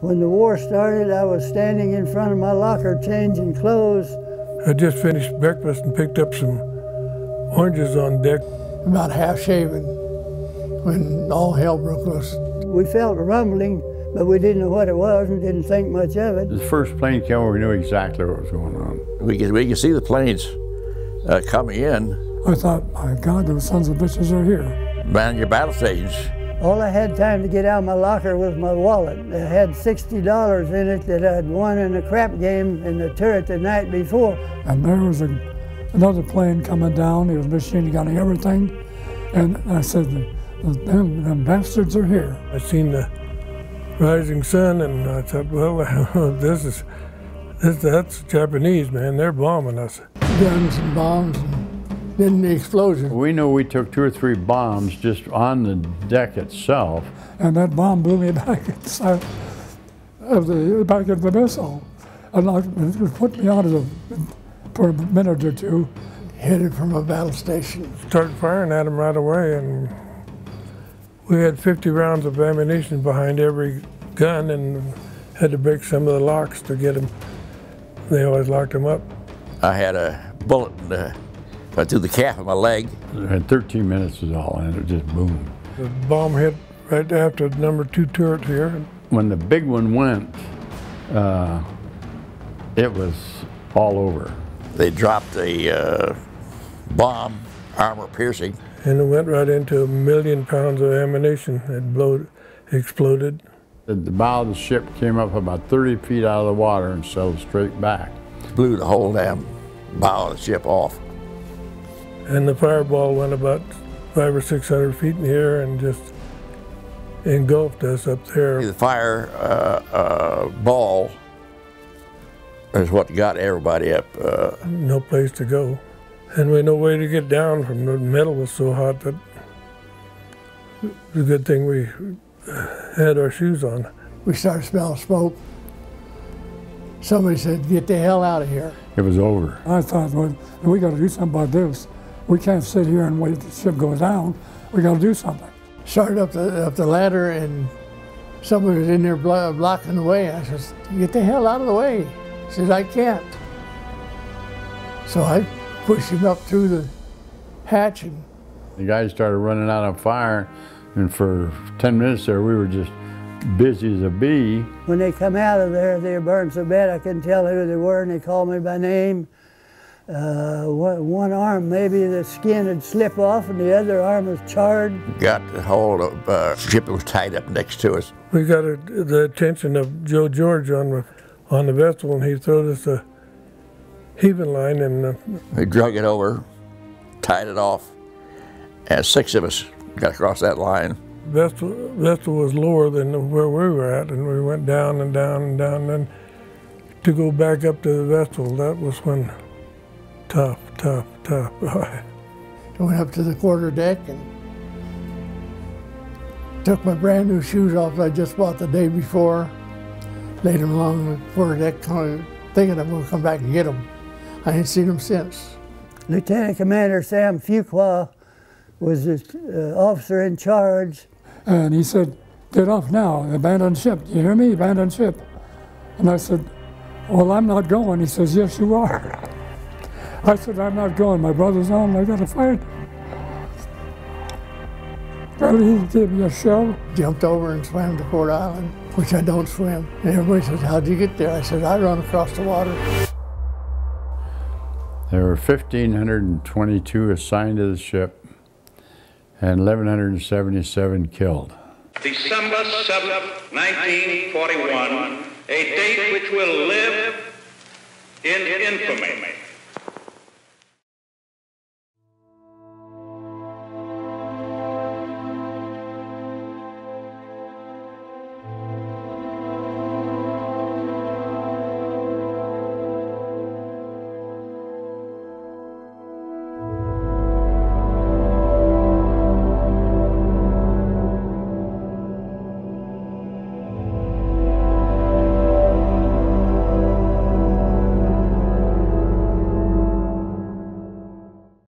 When the war started, I was standing in front of my locker changing clothes. I just finished breakfast and picked up some oranges on deck. About half shaven when all hell broke loose. We felt a rumbling, but we didn't know what it was and didn't think much of it. The first plane came over, we knew exactly what was going on. We could, we could see the planes uh, coming in. I thought, my God, those sons of bitches are here. Man your battle stations. All I had time to get out of my locker was my wallet. It had $60 in it that I'd won in a crap game in the turret the night before. And there was a, another plane coming down. It was machine gunning everything. And I said, them, them bastards are here. I seen the rising sun, and I thought, well, this is this, that's Japanese, man. They're bombing us. Guns and bombs and then the explosion. We knew we took two or three bombs just on the deck itself. And that bomb blew me back inside of the back of the missile. And it put me out of the for a minute or two. Hit it from a battle station. Started firing at them right away, and we had 50 rounds of ammunition behind every gun, and had to break some of the locks to get them. They always locked them up. I had a bullet in the, uh, through the calf of my leg. And 13 minutes was all, and it just boomed. The bomb hit right after number two turret here. When the big one went, uh, it was all over. They dropped a uh, bomb, armor piercing. And it went right into a million pounds of ammunition. It blowed, exploded. The, the bow of the ship came up about 30 feet out of the water and settled straight back. Blew the whole damn bow of the ship off. And the fireball went about five or six hundred feet in the air and just engulfed us up there. The fire uh, uh, ball is what got everybody up. Uh, no place to go. And we had no way to get down from the metal was so hot that it was a good thing we had our shoes on. We started smelling smoke. Somebody said, get the hell out of here. It was over. I thought, well, we got to do something about this. We can't sit here and wait the ship goes down. We got to do something. Started up the, up the ladder and somebody was in there blocking the way. I said, get the hell out of the way. He says, I can't. So I pushed him up through the hatch and the guys started running out on fire and for 10 minutes there we were just busy as a bee. When they come out of there, they were burned so bad I couldn't tell who they were, and they called me by name. Uh, one, one, arm, maybe the skin had slipped off, and the other arm was charred. Got the hold of uh, ship that was tied up next to us. We got a, the attention of Joe George on the on the vessel, and he threw us a heaving line, and uh, we drug it over, tied it off, and six of us got across that line. Vessel, vessel was lower than where we were at, and we went down and down and down. And to go back up to the vessel, that was when tough, tough, tough. I went up to the quarter deck and took my brand new shoes off I just bought the day before, laid them along the quarter deck, thinking I'm going to come back and get them. I ain't seen them since. Lieutenant Commander Sam Fuqua was the uh, officer in charge. And he said, get off now, abandon ship. Do you hear me? Abandon ship. And I said, well, I'm not going. He says, yes, you are. I said, I'm not going. My brother's on. I got to fight. Well, he gave me a shell. Jumped over and swam to Ford Island, which I don't swim. And everybody says, how'd you get there? I said, I run across the water. There were 1,522 assigned to the ship and 1,177 killed. December 7th, 1941, a date which will live in infamy.